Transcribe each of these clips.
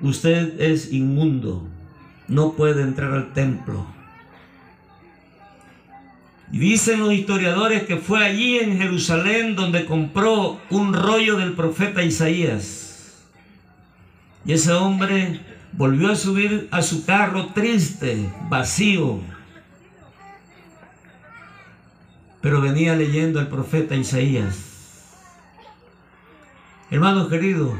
usted es inmundo, no puede entrar al templo. Y dicen los historiadores que fue allí en Jerusalén donde compró un rollo del profeta Isaías. Y ese hombre volvió a subir a su carro triste, vacío. Pero venía leyendo al profeta Isaías. Hermanos queridos,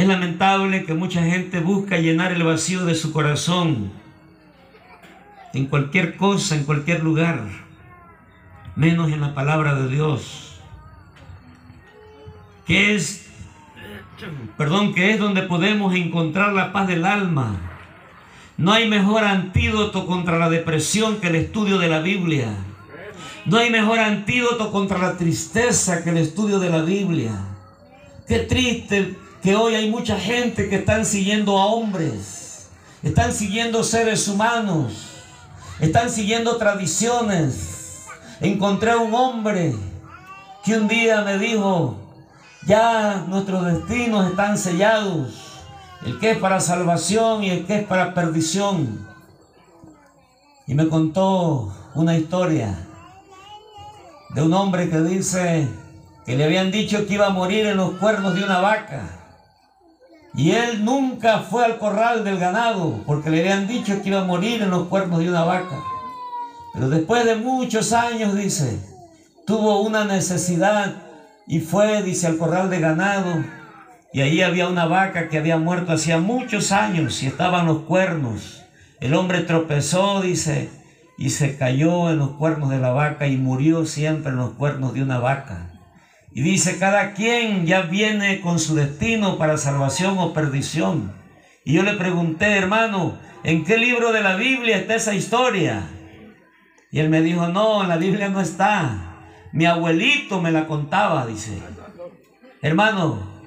es lamentable que mucha gente busca llenar el vacío de su corazón en cualquier cosa, en cualquier lugar, menos en la palabra de Dios, que es, perdón, que es donde podemos encontrar la paz del alma. No hay mejor antídoto contra la depresión que el estudio de la Biblia. No hay mejor antídoto contra la tristeza que el estudio de la Biblia. Qué triste que hoy hay mucha gente que están siguiendo a hombres, están siguiendo seres humanos, están siguiendo tradiciones. Encontré un hombre que un día me dijo, ya nuestros destinos están sellados, el que es para salvación y el que es para perdición. Y me contó una historia de un hombre que dice que le habían dicho que iba a morir en los cuernos de una vaca. Y él nunca fue al corral del ganado porque le habían dicho que iba a morir en los cuernos de una vaca. Pero después de muchos años, dice, tuvo una necesidad y fue, dice, al corral de ganado. Y ahí había una vaca que había muerto hacía muchos años y estaban los cuernos. El hombre tropezó, dice, y se cayó en los cuernos de la vaca y murió siempre en los cuernos de una vaca. Y dice, cada quien ya viene con su destino para salvación o perdición. Y yo le pregunté, hermano, ¿en qué libro de la Biblia está esa historia? Y él me dijo, no, la Biblia no está. Mi abuelito me la contaba, dice. Hermano,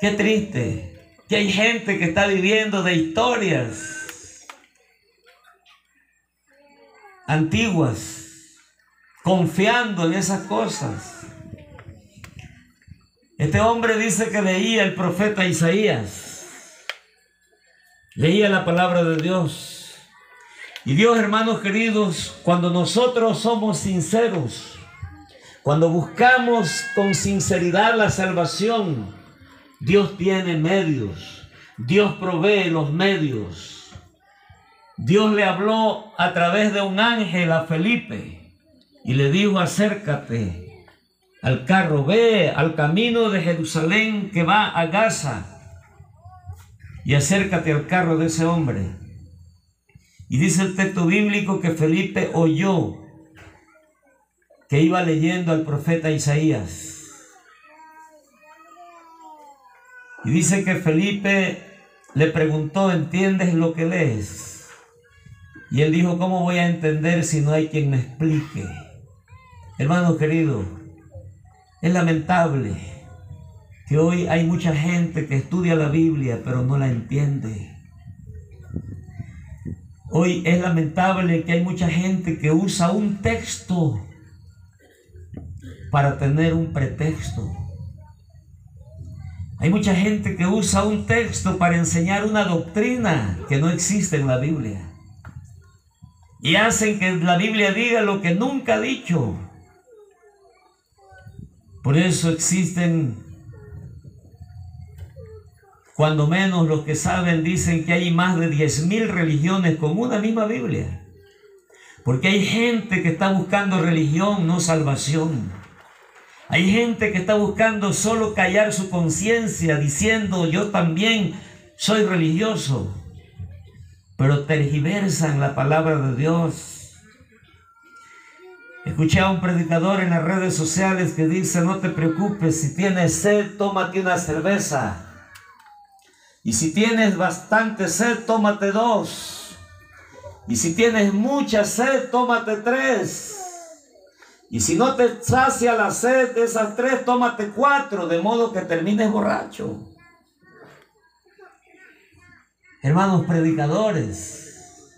qué triste que hay gente que está viviendo de historias antiguas, confiando en esas cosas. Este hombre dice que leía el profeta Isaías. Leía la palabra de Dios. Y Dios, hermanos queridos, cuando nosotros somos sinceros, cuando buscamos con sinceridad la salvación, Dios tiene medios. Dios provee los medios. Dios le habló a través de un ángel a Felipe y le dijo, acércate al carro, ve al camino de Jerusalén que va a Gaza y acércate al carro de ese hombre. Y dice el texto bíblico que Felipe oyó que iba leyendo al profeta Isaías. Y dice que Felipe le preguntó, ¿entiendes lo que lees? Y él dijo, ¿cómo voy a entender si no hay quien me explique? Hermano querido, es lamentable que hoy hay mucha gente que estudia la Biblia pero no la entiende. Hoy es lamentable que hay mucha gente que usa un texto para tener un pretexto. Hay mucha gente que usa un texto para enseñar una doctrina que no existe en la Biblia. Y hacen que la Biblia diga lo que nunca ha dicho. Por eso existen, cuando menos los que saben dicen que hay más de 10.000 religiones con una misma Biblia. Porque hay gente que está buscando religión, no salvación. Hay gente que está buscando solo callar su conciencia diciendo yo también soy religioso. Pero tergiversan la palabra de Dios Escuché a un predicador en las redes sociales que dice, no te preocupes, si tienes sed, tómate una cerveza. Y si tienes bastante sed, tómate dos. Y si tienes mucha sed, tómate tres. Y si no te sacia la sed de esas tres, tómate cuatro, de modo que termines borracho. Hermanos predicadores.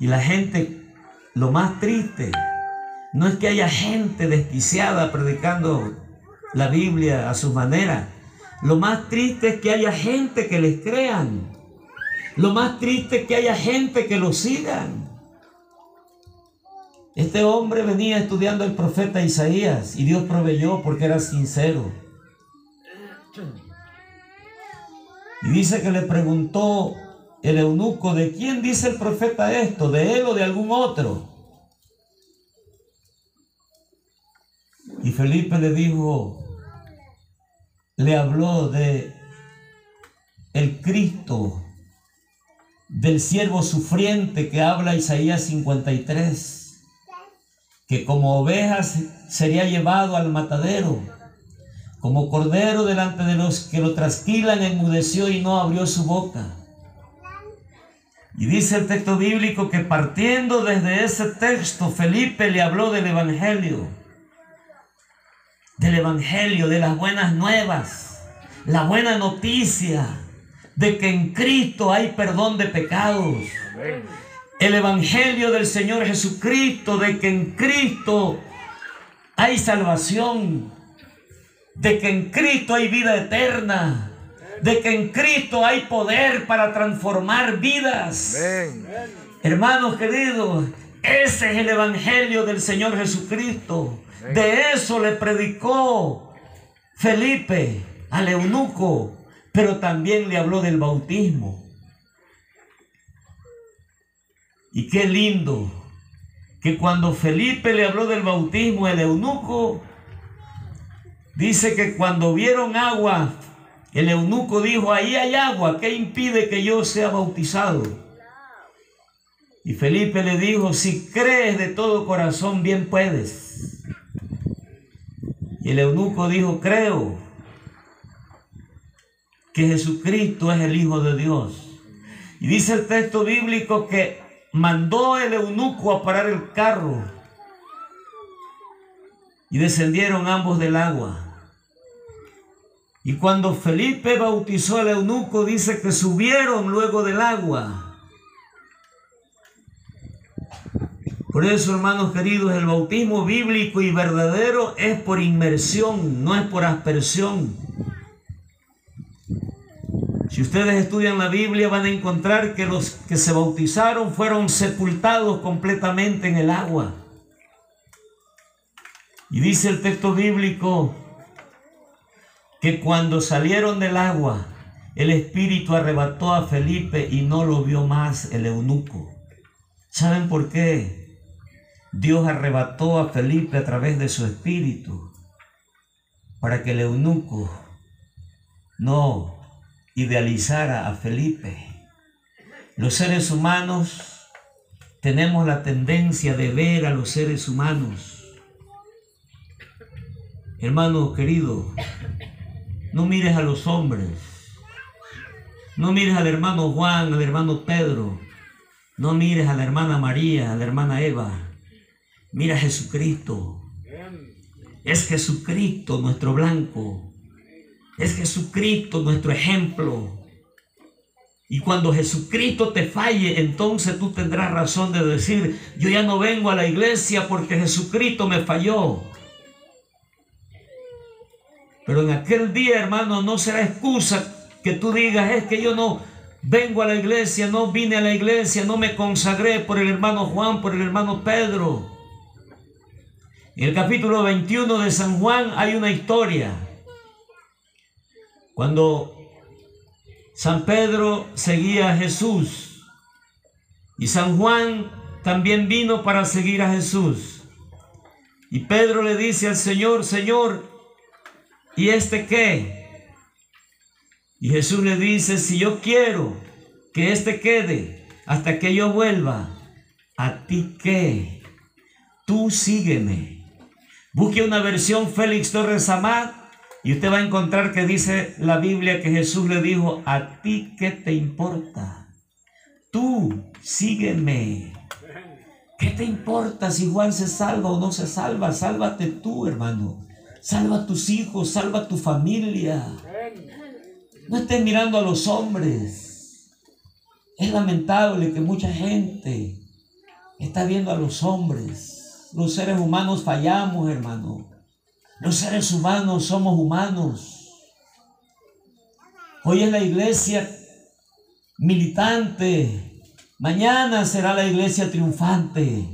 Y la gente lo más triste no es que haya gente desquiciada predicando la Biblia a su manera. Lo más triste es que haya gente que les crean. Lo más triste es que haya gente que lo sigan. Este hombre venía estudiando el profeta Isaías y Dios proveyó porque era sincero. Y dice que le preguntó el eunuco, ¿de quién dice el profeta esto? ¿De él o de algún otro? Y Felipe le dijo, le habló de el Cristo, del siervo sufriente que habla Isaías 53, que como ovejas sería llevado al matadero, como cordero delante de los que lo trasquilan, enmudeció y no abrió su boca. Y dice el texto bíblico que partiendo desde ese texto, Felipe le habló del Evangelio del Evangelio, de las buenas nuevas, la buena noticia de que en Cristo hay perdón de pecados. El Evangelio del Señor Jesucristo, de que en Cristo hay salvación, de que en Cristo hay vida eterna, de que en Cristo hay poder para transformar vidas. Hermanos queridos, ese es el Evangelio del Señor Jesucristo. De eso le predicó Felipe al eunuco, pero también le habló del bautismo. Y qué lindo que cuando Felipe le habló del bautismo, el eunuco dice que cuando vieron agua, el eunuco dijo, ahí hay agua, ¿qué impide que yo sea bautizado? Y Felipe le dijo, si crees de todo corazón, bien puedes. Y el eunuco dijo, creo que Jesucristo es el Hijo de Dios. Y dice el texto bíblico que mandó el eunuco a parar el carro. Y descendieron ambos del agua. Y cuando Felipe bautizó al eunuco, dice que subieron luego del agua. Por eso, hermanos queridos, el bautismo bíblico y verdadero es por inmersión, no es por aspersión. Si ustedes estudian la Biblia van a encontrar que los que se bautizaron fueron sepultados completamente en el agua. Y dice el texto bíblico que cuando salieron del agua, el Espíritu arrebató a Felipe y no lo vio más el eunuco. ¿Saben por qué? Dios arrebató a Felipe a través de su espíritu para que el eunuco no idealizara a Felipe. Los seres humanos tenemos la tendencia de ver a los seres humanos. Hermano querido, no mires a los hombres. No mires al hermano Juan, al hermano Pedro. No mires a la hermana María, a la hermana Eva. Mira a Jesucristo. Es Jesucristo nuestro blanco. Es Jesucristo nuestro ejemplo. Y cuando Jesucristo te falle, entonces tú tendrás razón de decir, yo ya no vengo a la iglesia porque Jesucristo me falló. Pero en aquel día, hermano, no será excusa que tú digas, es que yo no vengo a la iglesia, no vine a la iglesia, no me consagré por el hermano Juan, por el hermano Pedro. En el capítulo 21 de San Juan hay una historia. Cuando San Pedro seguía a Jesús y San Juan también vino para seguir a Jesús. Y Pedro le dice al Señor, Señor, ¿y este qué? Y Jesús le dice, si yo quiero que este quede hasta que yo vuelva, ¿a ti qué? Tú sígueme. Busque una versión Félix Torres Amat y usted va a encontrar que dice la Biblia que Jesús le dijo, a ti qué te importa. Tú sígueme. ¿Qué te importa si Juan se salva o no se salva? Sálvate tú, hermano. Salva a tus hijos, salva a tu familia. No estés mirando a los hombres. Es lamentable que mucha gente está viendo a los hombres los seres humanos fallamos, hermano. Los seres humanos somos humanos. Hoy es la iglesia militante. Mañana será la iglesia triunfante.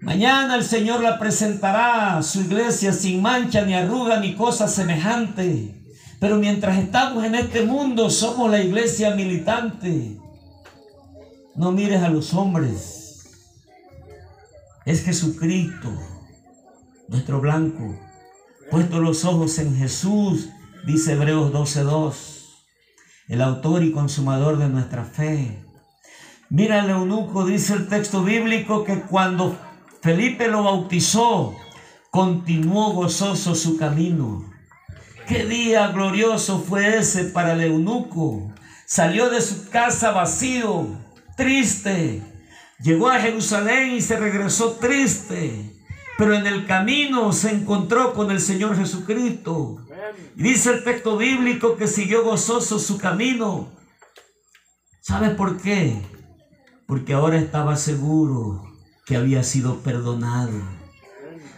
Mañana el Señor la presentará, su iglesia sin mancha, ni arruga, ni cosa semejante. Pero mientras estamos en este mundo, somos la iglesia militante. No mires a los hombres. Es Jesucristo, nuestro blanco. Puesto los ojos en Jesús, dice Hebreos 12:2, el autor y consumador de nuestra fe. Mira el eunuco, dice el texto bíblico, que cuando Felipe lo bautizó, continuó gozoso su camino. Qué día glorioso fue ese para el eunuco. Salió de su casa vacío, triste. Llegó a Jerusalén y se regresó triste. Pero en el camino se encontró con el Señor Jesucristo. Y dice el texto bíblico que siguió gozoso su camino. ¿Sabe por qué? Porque ahora estaba seguro que había sido perdonado.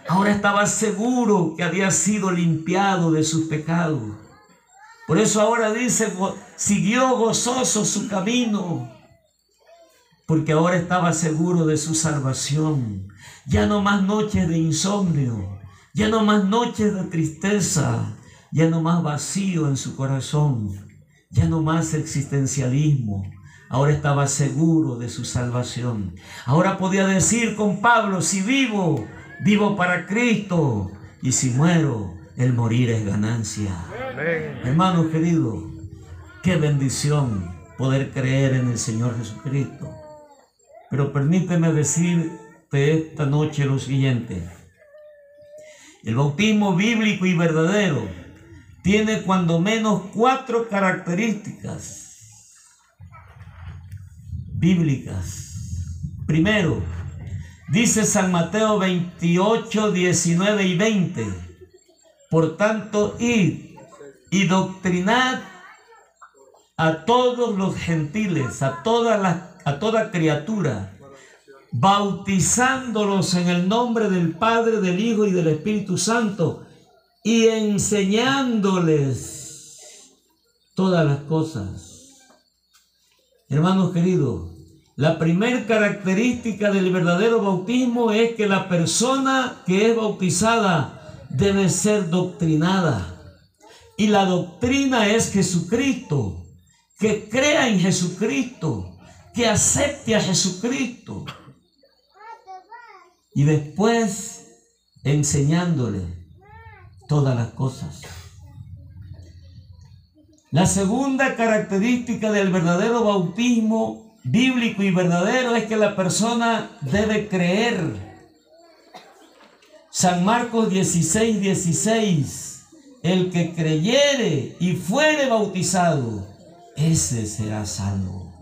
Ahora estaba seguro que había sido limpiado de sus pecados. Por eso ahora dice, siguió gozoso su camino, porque ahora estaba seguro de su salvación. Ya no más noches de insomnio, ya no más noches de tristeza, ya no más vacío en su corazón, ya no más existencialismo, Ahora estaba seguro de su salvación. Ahora podía decir con Pablo, si vivo, vivo para Cristo. Y si muero, el morir es ganancia. Hermano querido, qué bendición poder creer en el Señor Jesucristo. Pero permíteme decirte esta noche lo siguiente. El bautismo bíblico y verdadero tiene cuando menos cuatro características bíblicas. Primero, dice San Mateo 28, 19 y 20. Por tanto, id y doctrinad a todos los gentiles, a toda, la, a toda criatura, bautizándolos en el nombre del Padre, del Hijo y del Espíritu Santo, y enseñándoles todas las cosas. Hermanos queridos, la primera característica del verdadero bautismo es que la persona que es bautizada debe ser doctrinada. Y la doctrina es Jesucristo, que crea en Jesucristo, que acepte a Jesucristo. Y después enseñándole todas las cosas. La segunda característica del verdadero bautismo bíblico y verdadero es que la persona debe creer. San Marcos 16, 16. El que creyere y fuere bautizado, ese será salvo.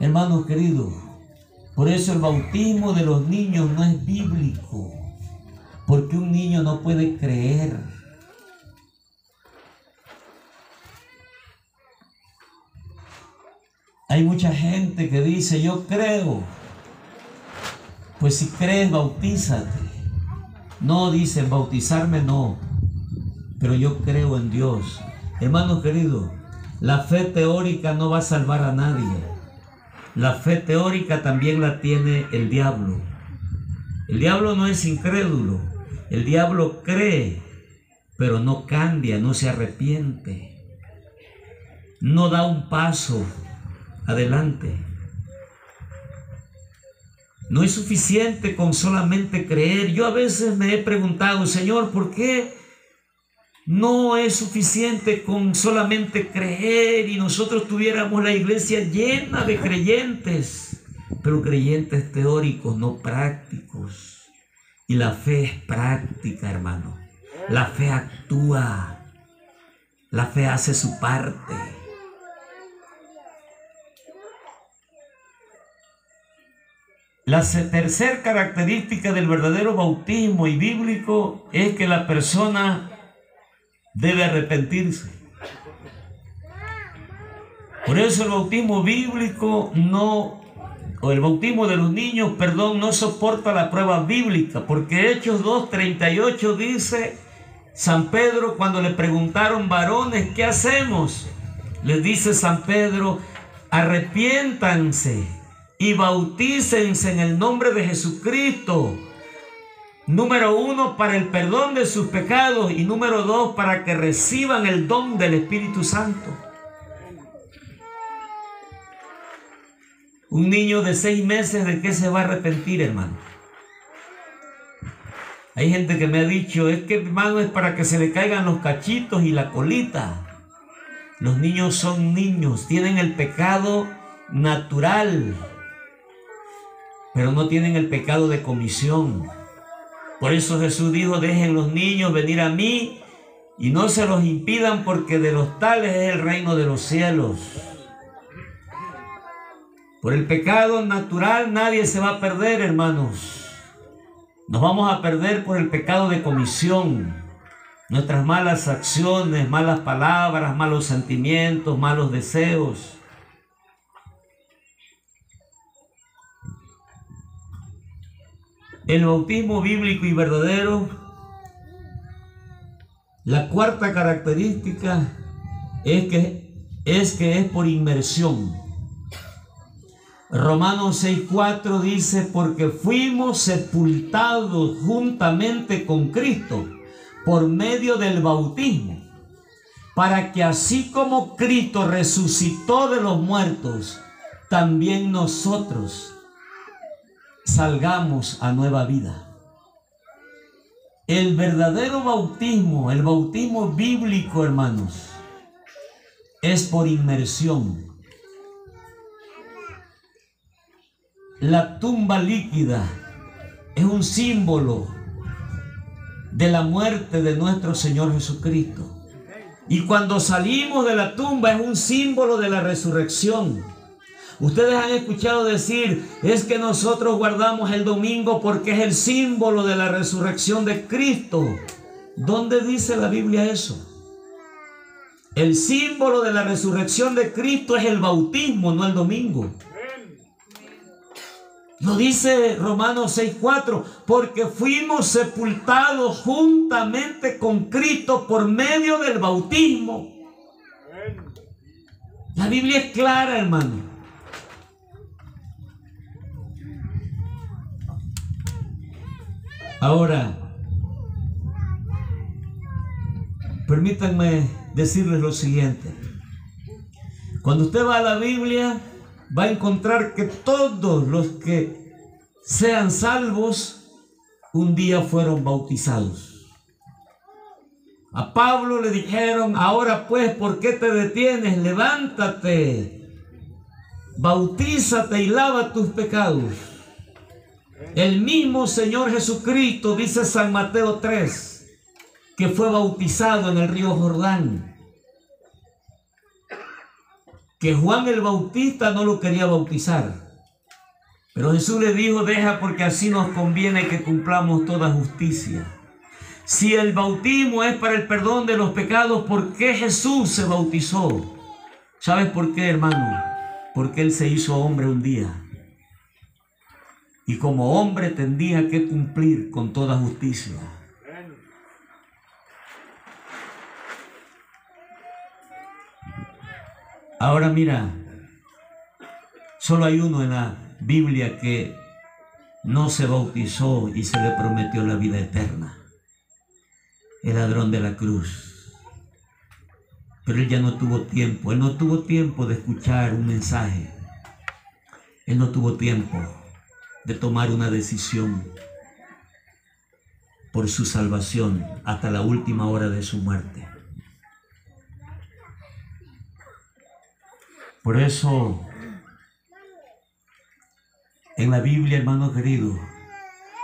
Hermanos queridos, por eso el bautismo de los niños no es bíblico, porque un niño no puede creer. Hay mucha gente que dice, yo creo. Pues si crees, bautízate. No dicen bautizarme, no. Pero yo creo en Dios. Hermano querido, la fe teórica no va a salvar a nadie. La fe teórica también la tiene el diablo. El diablo no es incrédulo. El diablo cree, pero no cambia, no se arrepiente. No da un paso adelante. No es suficiente con solamente creer. Yo a veces me he preguntado, Señor, ¿por qué no es suficiente con solamente creer y nosotros tuviéramos la iglesia llena de creyentes, pero creyentes teóricos, no prácticos? Y la fe es práctica, hermano. La fe actúa. La fe hace su parte. La tercera característica del verdadero bautismo y bíblico es que la persona debe arrepentirse. Por eso el bautismo bíblico no o el bautismo de los niños, perdón, no soporta la prueba bíblica, porque Hechos 2.38 dice, San Pedro cuando le preguntaron varones, ¿qué hacemos? Les dice San Pedro, arrepiéntanse y bautícense en el nombre de Jesucristo. Número uno, para el perdón de sus pecados y número dos, para que reciban el don del Espíritu Santo. Un niño de seis meses, ¿de qué se va a arrepentir, hermano? Hay gente que me ha dicho, es que hermano es para que se le caigan los cachitos y la colita. Los niños son niños, tienen el pecado natural, pero no tienen el pecado de comisión. Por eso Jesús dijo, dejen los niños venir a mí y no se los impidan porque de los tales es el reino de los cielos. Por el pecado natural nadie se va a perder, hermanos. Nos vamos a perder por el pecado de comisión. Nuestras malas acciones, malas palabras, malos sentimientos, malos deseos. El bautismo bíblico y verdadero, la cuarta característica es que es, que es por inmersión. Romanos 6:4 dice, porque fuimos sepultados juntamente con Cristo por medio del bautismo, para que así como Cristo resucitó de los muertos, también nosotros salgamos a nueva vida. El verdadero bautismo, el bautismo bíblico, hermanos, es por inmersión La tumba líquida es un símbolo de la muerte de nuestro Señor Jesucristo. Y cuando salimos de la tumba es un símbolo de la resurrección. Ustedes han escuchado decir, es que nosotros guardamos el domingo porque es el símbolo de la resurrección de Cristo. ¿Dónde dice la Biblia eso? El símbolo de la resurrección de Cristo es el bautismo, no el domingo. Lo dice Romanos 6:4, porque fuimos sepultados juntamente con Cristo por medio del bautismo. La Biblia es clara, hermano. Ahora, permítanme decirles lo siguiente. Cuando usted va a la Biblia, va a encontrar que todos los que sean salvos un día fueron bautizados. A Pablo le dijeron, ahora pues, ¿por qué te detienes? Levántate, bautízate y lava tus pecados. El mismo Señor Jesucristo, dice San Mateo 3, que fue bautizado en el río Jordán que Juan el Bautista no lo quería bautizar. Pero Jesús le dijo, deja porque así nos conviene que cumplamos toda justicia. Si el bautismo es para el perdón de los pecados, ¿por qué Jesús se bautizó? ¿Sabes por qué, hermano? Porque Él se hizo hombre un día. Y como hombre tendría que cumplir con toda justicia. Ahora mira, solo hay uno en la Biblia que no se bautizó y se le prometió la vida eterna. El ladrón de la cruz. Pero él ya no tuvo tiempo, él no tuvo tiempo de escuchar un mensaje. Él no tuvo tiempo de tomar una decisión por su salvación hasta la última hora de su muerte. Por eso, en la Biblia, hermano querido,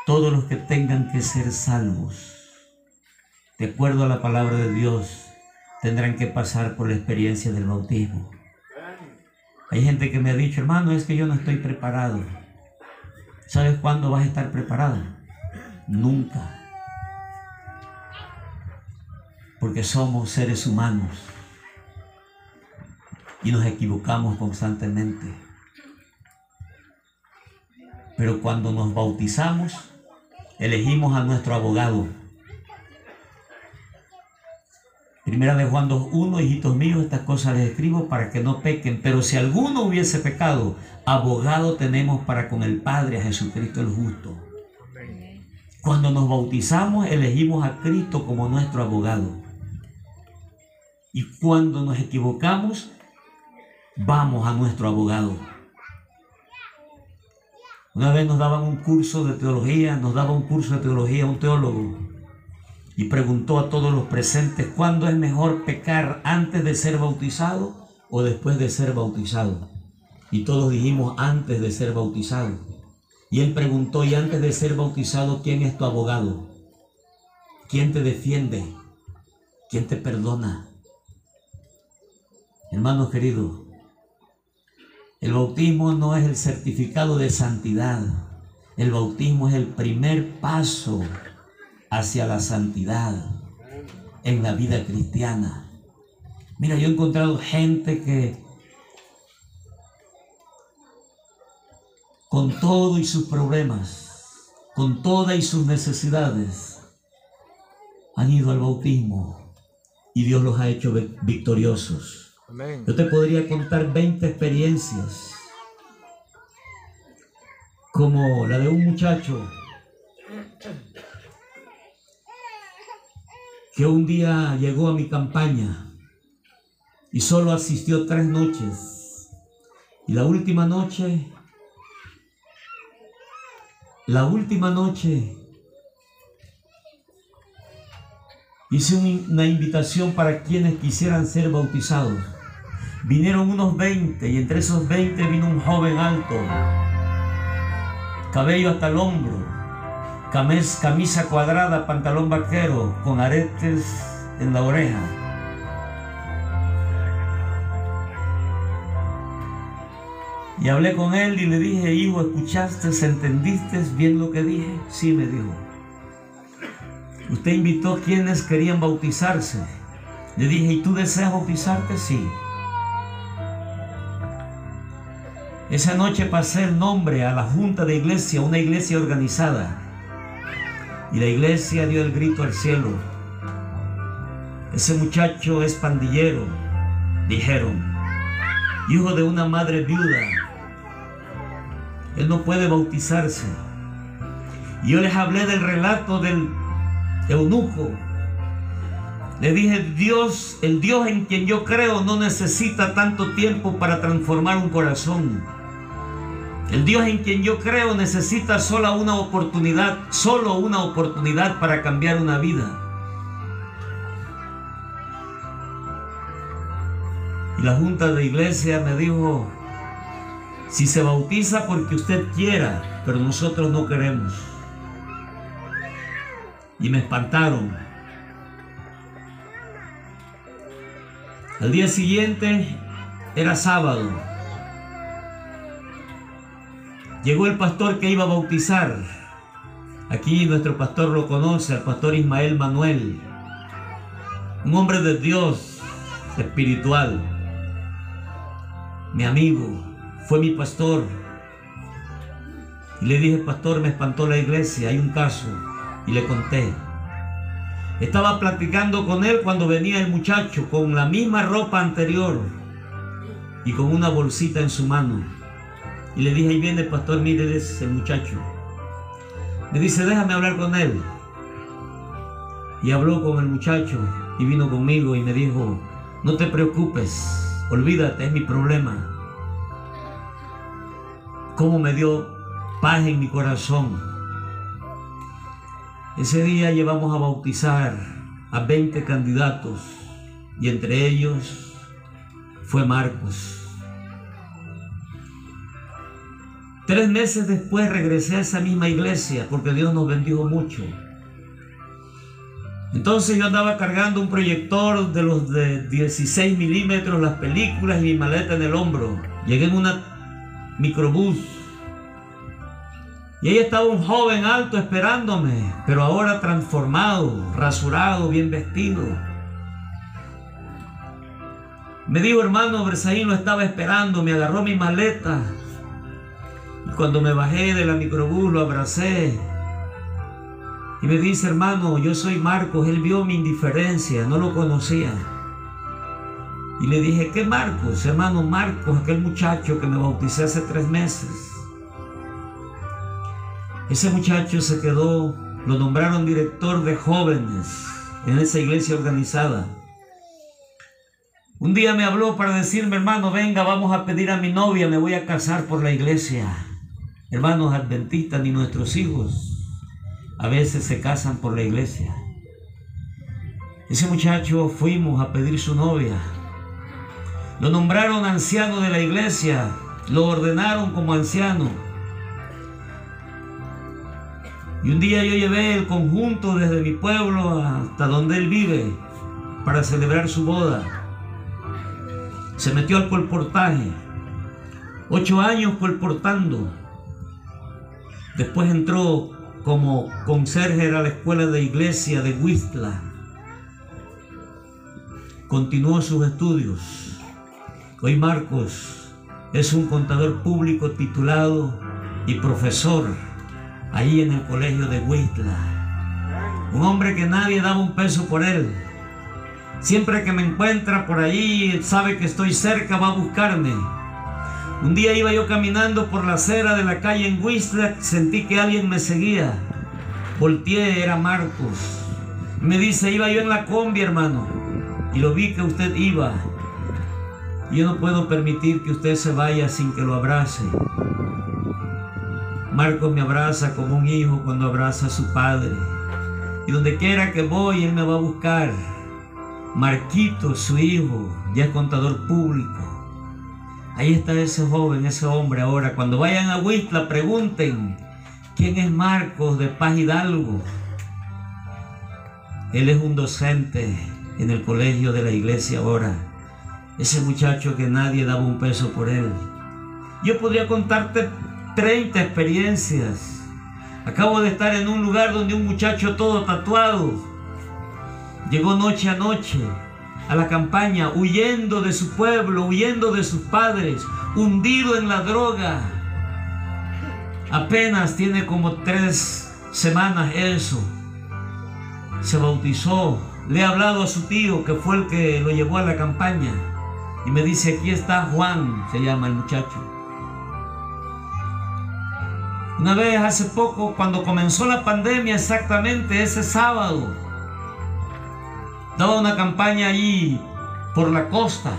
todos los que tengan que ser salvos, de acuerdo a la palabra de Dios, tendrán que pasar por la experiencia del bautismo. Hay gente que me ha dicho, hermano, es que yo no estoy preparado. ¿Sabes cuándo vas a estar preparado? Nunca. Porque somos seres humanos y nos equivocamos constantemente. Pero cuando nos bautizamos, elegimos a nuestro abogado. Primera de Juan 2.1, hijitos míos, estas cosas les escribo para que no pequen. Pero si alguno hubiese pecado, abogado tenemos para con el Padre, a Jesucristo el justo. Cuando nos bautizamos, elegimos a Cristo como nuestro abogado. Y cuando nos equivocamos, vamos a nuestro abogado. Una vez nos daban un curso de teología, nos daba un curso de teología un teólogo y preguntó a todos los presentes cuándo es mejor pecar antes de ser bautizado o después de ser bautizado. Y todos dijimos antes de ser bautizado. Y él preguntó, y antes de ser bautizado, ¿quién es tu abogado? ¿Quién te defiende? ¿Quién te perdona? Hermanos queridos, el bautismo no es el certificado de santidad. El bautismo es el primer paso hacia la santidad en la vida cristiana. Mira, yo he encontrado gente que con todo y sus problemas, con todas y sus necesidades, han ido al bautismo y Dios los ha hecho victoriosos. Yo te podría contar 20 experiencias, como la de un muchacho que un día llegó a mi campaña y solo asistió tres noches. Y la última noche la última noche hice una invitación para quienes quisieran ser bautizados. Vinieron unos 20 y entre esos 20 vino un joven alto, cabello hasta el hombro, camisa cuadrada, pantalón vaquero, con aretes en la oreja. Y hablé con él y le dije, hijo, ¿escuchaste, entendiste bien lo que dije? Sí, me dijo. Usted invitó a quienes querían bautizarse. Le dije, ¿y tú deseas bautizarte? Sí. Esa noche pasé el nombre a la junta de iglesia, una iglesia organizada. Y la iglesia dio el grito al cielo. Ese muchacho es pandillero, dijeron. Hijo de una madre viuda él no puede bautizarse. Y yo les hablé del relato del eunuco. Le dije, Dios, el Dios en quien yo creo no necesita tanto tiempo para transformar un corazón. El Dios en quien yo creo necesita solo una oportunidad, solo una oportunidad para cambiar una vida. Y la junta de iglesia me dijo, si se bautiza porque usted quiera, pero nosotros no queremos. Y me espantaron. Al día siguiente era sábado. Llegó el pastor que iba a bautizar. Aquí nuestro pastor lo conoce, el pastor Ismael Manuel. Un hombre de Dios espiritual. Mi amigo fue mi pastor. Y le dije, pastor, me espantó la iglesia, hay un caso. Y le conté. Estaba platicando con él cuando venía el muchacho con la misma ropa anterior y con una bolsita en su mano. Y le dije, ahí viene el pastor, mire ese muchacho. Me dice, déjame hablar con él. Y habló con el muchacho y vino conmigo y me dijo, no te preocupes, olvídate, es mi problema cómo me dio paz en mi corazón. Ese día llevamos a bautizar a 20 candidatos y entre ellos fue Marcos. Tres meses después regresé a esa misma iglesia porque Dios nos bendijo mucho. Entonces yo andaba cargando un proyector de los de 16 milímetros, las películas y mi maleta en el hombro. Llegué en una microbús. Y ahí estaba un joven alto esperándome, pero ahora transformado, rasurado, bien vestido. Me dijo, hermano, Bersaín lo estaba esperando, me agarró mi maleta. Y Cuando me bajé de la microbús lo abracé. Y me dice, hermano, yo soy Marcos. Él vio mi indiferencia, no lo conocía. Y le dije, ¿qué Marcos? Hermano Marcos, aquel muchacho que me bauticé hace tres meses. Ese muchacho se quedó, lo nombraron director de jóvenes en esa iglesia organizada. Un día me habló para decirme, hermano, venga, vamos a pedir a mi novia, me voy a casar por la iglesia. Hermanos adventistas, ni nuestros hijos a veces se casan por la iglesia. Ese muchacho fuimos a pedir su novia. Lo nombraron anciano de la iglesia, lo ordenaron como anciano. Y un día yo llevé el conjunto desde mi pueblo hasta donde él vive para celebrar su boda. Se metió al colportaje. Ocho años colportando. Después entró como conserje a la escuela de iglesia de Huistla. Continuó sus estudios. Hoy Marcos es un contador público titulado y profesor ahí en el colegio de Huistla. Un hombre que nadie daba un peso por él. Siempre que me encuentra por allí, sabe que estoy cerca, va a buscarme. Un día iba yo caminando por la acera de la calle en Whistler, sentí que alguien me seguía. Volteé, era Marcos. Me dice, iba yo en la combi, hermano, y lo vi que usted iba. Yo no puedo permitir que usted se vaya sin que lo abrace. Marcos me abraza como un hijo cuando abraza a su padre. Y donde quiera que voy, él me va a buscar. Marquito, su hijo, ya es contador público. Ahí está ese joven, ese hombre ahora. Cuando vayan a Huistla, pregunten, ¿quién es Marcos de Paz Hidalgo? Él es un docente en el colegio de la iglesia ahora. Ese muchacho que nadie daba un peso por él. Yo podría contarte 30 experiencias. Acabo de estar en un lugar donde un muchacho todo tatuado llegó noche a noche a la campaña, huyendo de su pueblo, huyendo de sus padres, hundido en la droga. Apenas tiene como tres semanas eso. Se bautizó. Le he hablado a su tío, que fue el que lo llevó a la campaña. Y me dice, aquí está Juan, se llama el muchacho. Una vez hace poco, cuando comenzó la pandemia, exactamente ese sábado, daba una campaña allí por la costa